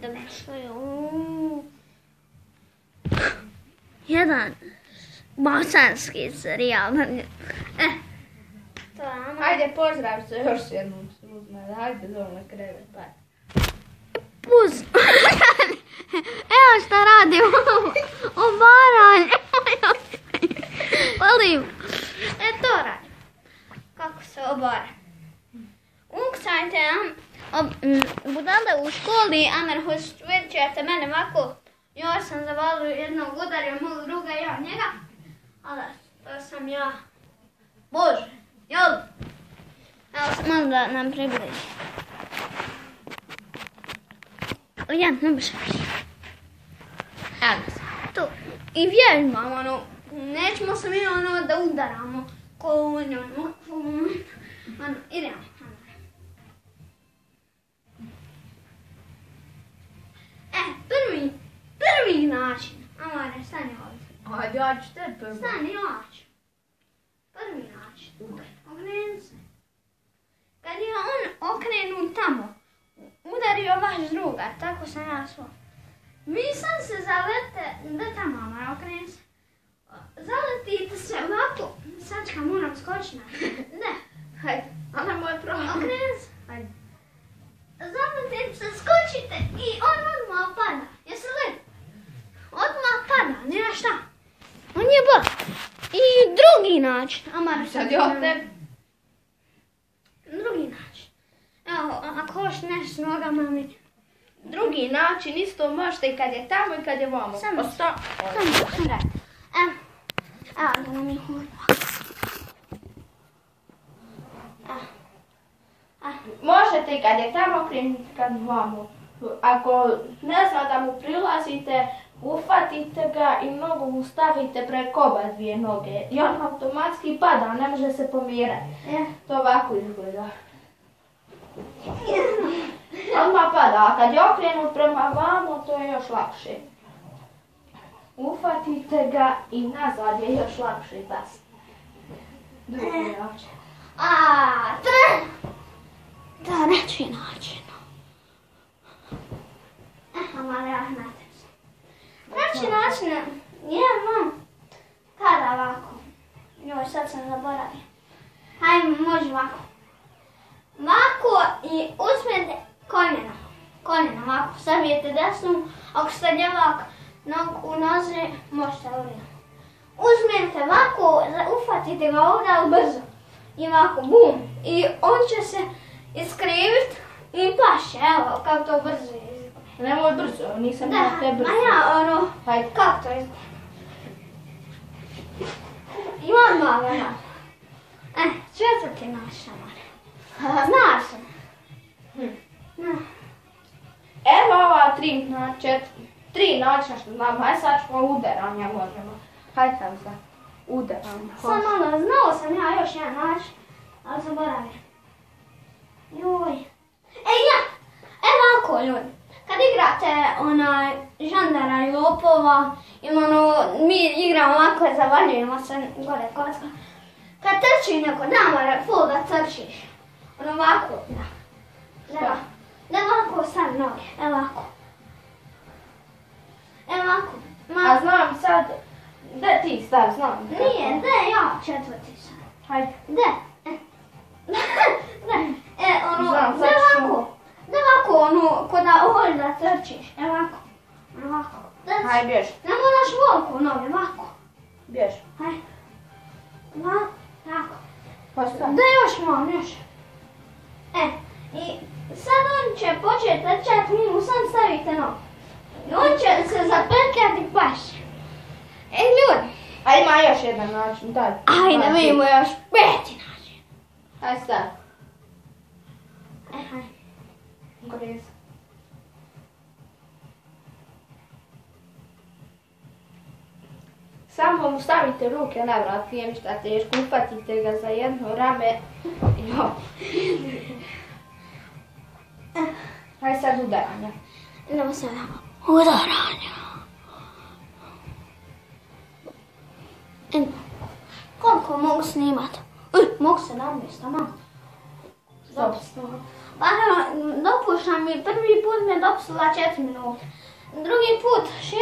da nešto je. uuu. Jedan bosanski serijal. Eh, to ono. Hajde, pozdrav se još jednom. Hajde, dole na krevet, pa. Puz. Evo šta radim. Obaranje. Volim. E to radim. Kako se obara. Uksajte Ob, m, u školi, Amer hoć vidjet ćete mene ovako. Ja sam zavalio jednog udario mog druga, ja njega. Ali to sam ja. Bože, jel? Evo sam malo da nam približi. Ja ne može Evo Tu. I vježbamo, ono, nećemo se mi ono da udaramo. Konjo, ono, ono, idemo. E, prvi, prvi način. Amare, stani ovdje. Hajde, ja ću te prvo. Stani ovdje. Prvi način. Okreni se. Kad je on okrenut tamo, udario vaš druga, tako sam ja svoj. Vi sam se zalete, da tamo mama okreni se. Zaletite se ovako, sačka moram skočiti na. Ne, Hajde, ona moj prvo. okreni se. Hajde. Zaletite se, skočite i on odmah pada. Jesi li? Odmah pada, nema šta. On je bol. I drugi način. Ja te. Drugi način. Evo, ako hoš nešto s nogama mi... Drugi način isto možete i kad je tamo i kad je vamo. Samo. Osta. Samo, samo radi. Evo, evo da nam je. Možete i kad je tamo kad vamo. Ako ne zna da mu prilazite, ufatite ga i nogu mu stavite preko oba dvije noge. I on automatski pada, ne može se pomirati. E, To ovako izgleda. Odmah pada, a kad je okrenut prema vamo, to je još lakše. Ufatite ga i nazad je još lakše pasti. Drugi način. a, tre... Treći način. E, Amar, ja Treći način je, mam, kada ovako. Joj, sad sam zaboravio. Hajde, može ovako. Ovako i uzmete koljeno. Koljeno ovako, savijete desnu. Ako ste ljevak nogu u nozi, možete ovdje. Uzmete ovako, ufatite ga ovdje, ali brzo. I ovako, bum. I on će se iskrivit i paše, evo, kako to brzo. Nemoj brzo, nisam Da, ja te brzo. a ja, ono, Hajde. kako to izgleda? I odmah ga na. E, četvrti naš šamar. Znaš se. Hm. No. Evo ova tri, na četiri, tri načina što znam, hajde sad ćemo udaranja možemo. Hajde sam sad, udaranja. Sam malo, znao sam ja još jedan način, ali zaboravim. Joj. E, ja, evo ovako ljudi. Igrate onaj žandara i lopova, ili ono, mi igramo ovako, zavaljujemo se gore kocka. Kad trči neko, da mora full da trčiš. Ono ovako, da. Da, da ovako stavi noge, ovako. Ovako. Ma, A znam sad, da ti stav, znam. nije, da ja četvrti sam. Hajde. Da. Da. E, ono, Znam, sad ovako. Ono, ko da hoćeš da trčiš. E, ovako. Ono, ovako. Da, Hajde, bjež, Ne moraš volku noge, ovako. bjež. Hajde. Ovako. Ovako. Pa šta? Da još malo, još. E, i sad on će početi trčati, vi mu sam stavite nogu. I on će se zapetljati paš. E, ljudi. A ima još jedan način, daj. Ajde, vidimo još peti način. Hajde stav. Griz. Samo mu stavite ruke na vrat, nije ništa teško, upatite ga za jedno rame. Jo. Hajde sad udaranja. Idemo sad. Udaranja. E, koliko mogu snimat? Uj, mogu se namjesta malo. Dopustila. Pa evo, dopuštam mi, prvi put mi je dopustila 4 minute. Drugi put 6.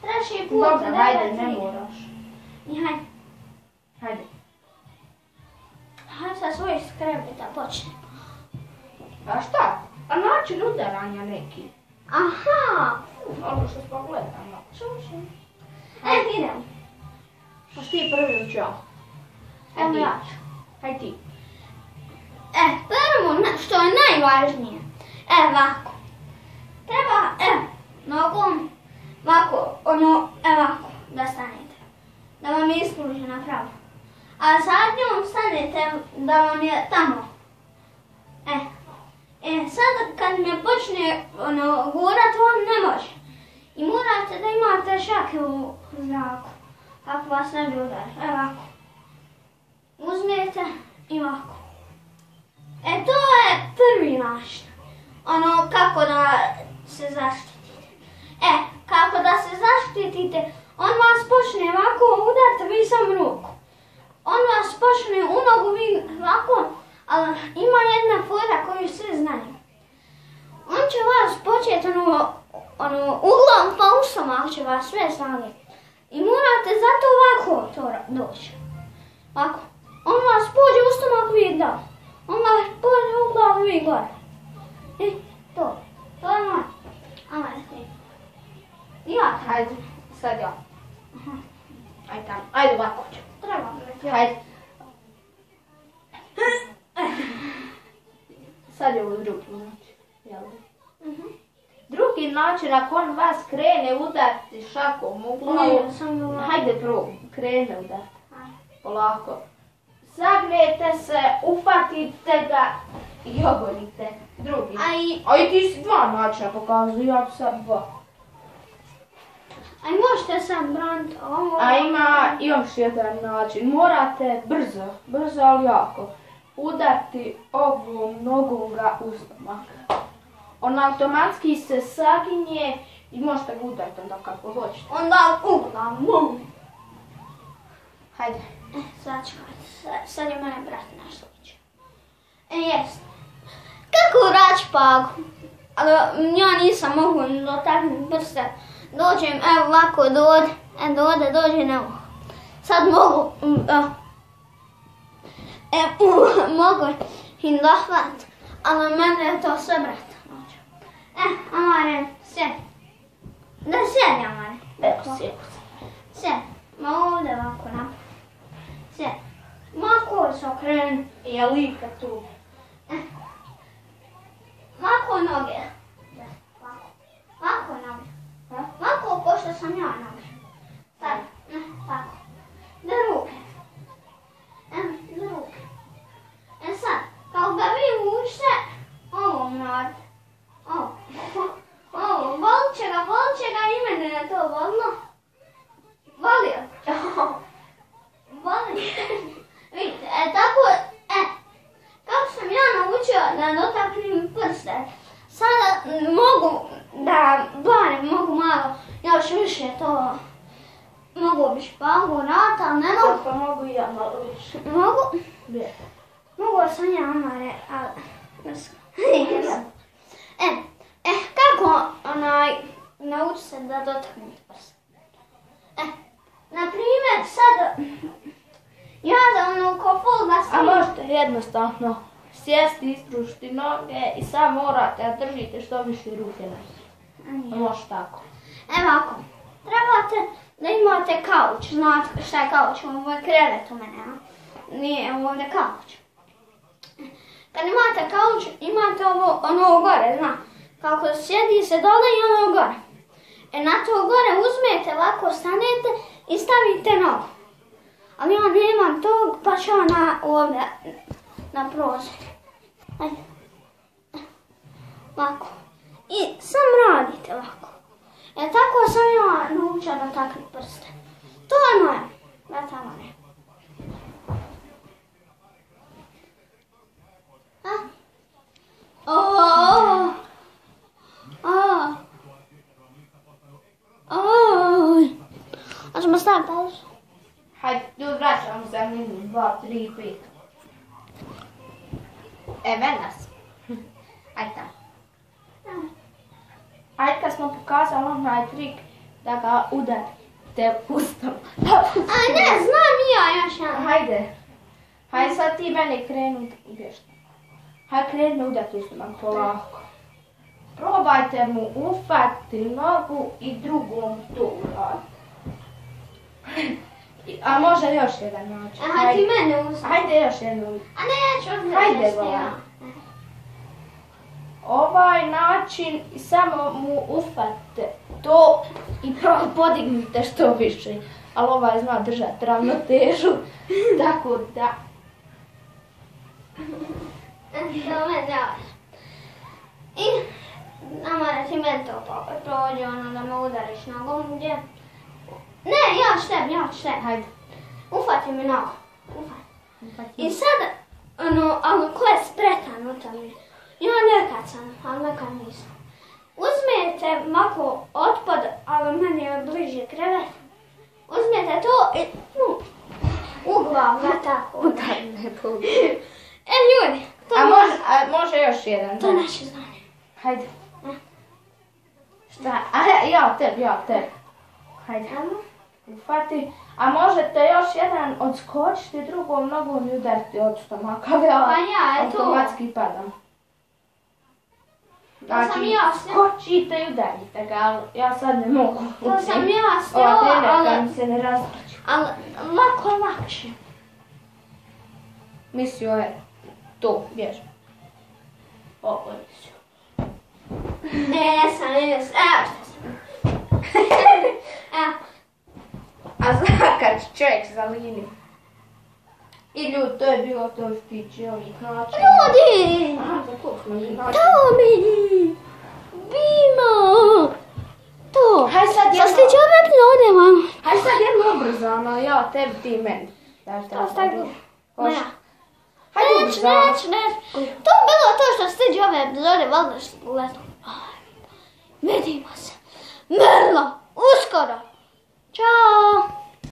Treći put Dobro, hajde, 9, ne moraš. I hajde, Hajde. hajde sa svojih skrebita počne. A šta? A način udaranja neki. Aha, Ono što smo gledali. slušaj. E, idem. A ti prvi uči ovo. Evo ja ću. Hajde ti. E, prvo, što je najvažnije, e, ovako. Treba, e, nogom, ovako, ono, e, ovako, da stanete. Da vam je ispružena pravo. A zadnjom stanete da vam je tamo. E, e, sad kad me počne, ono, gurat, on ne može. I morate da imate šake u zraku. Kako vas ne bi udari. E, ovako. Uzmete i ovako. E to je prvi način. Ono kako da se zaštitite. E, kako da se zaštitite, on vas počne ovako udariti, vi sam ruku. On vas počne u nogu, vi ovako, ali ima jedna fora koju svi znaju. On će vas početi ono, ono, uglom pa u stomak će vas sve staviti. I morate zato ovako to doći. Ovako. On vas pođe u stomak, vi da. Vi gore. I to. To je moj. Ajde, ti. Ja, Hajde, sad ja. Aha. Ajde ovako ću. treba gledati. Hajde. Sad je ovo drugi način. Jel? Mhm. Drugi način, ako on vas krene udariti šakom u glavu, hajde prvo, krene udariti. Ajde. Polako. Sagnete se, ufatite ga i ogolite. Drugi. A i, A i ti si dva načina pokazuju, ja ću sad dva. a i možete sad braniti ovo. A ima još jedan način. Morate brzo, brzo ali jako, udarti ovom nogom ga u stomak. On automatski se saginje i možete ga udariti onda kako hoćete. Onda u glavu. Hajde. E, sad ću, sad, sad je mene brat nešto uči. E, jest. Kako rač pagu? Ali ja nisam mogu ni dotaknuti prste. Dođem, evo ovako do ovde, e, do ovde dođe ne mogu. Sad mogu, mm, e, e, mogu im dohvat, ali mene je to sve brat. E, Amare, sjedi. Da sjedi, Amare. Evo sjedi. Sjedi. Ma ovdje ovako naprijed. Sjedi. Mako se okreni. Je lika tu. Mako noge. Da, Mako. Noge. Mako ko što sam ja noge. Sad, ne, tako. Da ruke. E, da ruke. E sad, kao da vi vučete ovom nad. Ovo. Ovo, volit će ga, volit će ga i mene je to volilo. Volio. Voli. Vidite, e tako, e, kako sam ja naučio da dotaknem prste, sada mogu da barem mogu malo još više to, mogu bi špagu rata, ali ne mogu, Pa mogu i ja malo više. mogu, Gdje? mogu sam ja omare, ali, e, e, kako onaj, nauči se da dotaknete prste? E, na primjer, sad, ja da ono ko ful da A možete jednostavno sjesti, ispružiti noge i sad morate da držite što više ruke na Nije. Može tako. Evo ako, trebate da imate kauč, znate šta je kauč, ovo je krevet u mene, a? Nije ovdje kauč. Kad imate kauč, imate ovo, ono gore, zna, kako sjedi se dole i ono gore. E na to gore uzmete, ovako stanete i stavite nogu. Ali ja nemam tog, pa ću na, ovdje, na prozor. Ajde. Lako. I sam radite lako. E tako sam ja naučila da takvi prste. To je moje. Da tamo ne. Hoćemo staviti pauzu? Hajde, vraćamo se, 2, 3, 5. Evenas. Ajde tamo. Ajde kad smo pokazali ono onaj trik da ga udarite ustom. A ne, znam ja još jedan. Hajde. Hajde sad ti meni krenu Haj Hajde krenu udat ustom, polako. Probajte mu ufati nogu i drugom tu. A može još jedan način. Aha, ti mene uzmi. Hajde još jednu. A ne, ja ću uzeti Hajde, Goran. jedan. Ovaj način samo mu ufate to i podignite što više. Ali ovaj zna držati ravnotežu. Tako da. To me daš. I nama ti meni to prođe, ono da me udariš nogom gdje. Ne, ja ću tebi, ja ću tebi. Hajde. Ufati mi nogu. Ufati. I sad, ono, ali ko je spretan u tome? Ja nekad sam, ali nekad nisam. Uzmijete mako otpad, ali meni je bliže krevet. Uzmijete to i u, u glavu ga tako udarite. E ljudi, to, A može, a može još jedan. to je naše znanje. Hajde. Šta? A ja tebi, ja tebi. Hajde. Ufati. A možete još jedan odskočiti drugom nogom i udariti od stomaka. Pa ja, eto. automatski padam. Znači, sam ja skočite i udarite ga, ali ja sad ne mogu. To sam ja s Ova njom, trenerka ali, mi se ne razlači. ali lako lakše. Mislio je to, bježi. Ovo je mislio. Ne, jesam, jesam. Evo što Evo. A zna kad čovjek zalini. I ljudi, to je bilo to špiće ovih načina. Ljudi! Aha, za kog smo mi? Tomi! Bimo! To! Hajde sad jedno, džabe plodeva? hajde sad jedno ubrzano, ja tebi, ti meni. To stavi. Hoće. Moja. Hajde ubrzano. neću, neću. To je bilo to što ste džabe epizode, valjda što gledali. Vidimo se. nella Uscora. Ciao!